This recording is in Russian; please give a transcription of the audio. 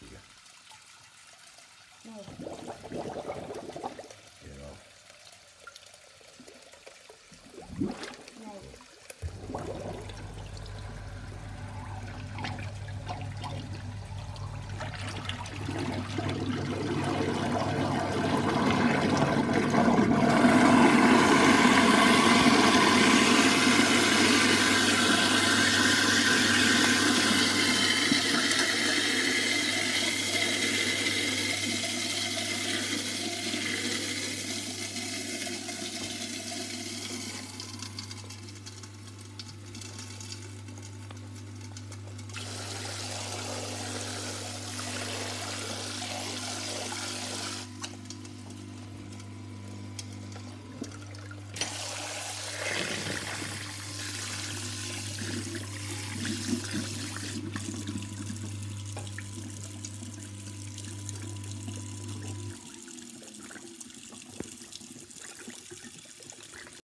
ее. Ну,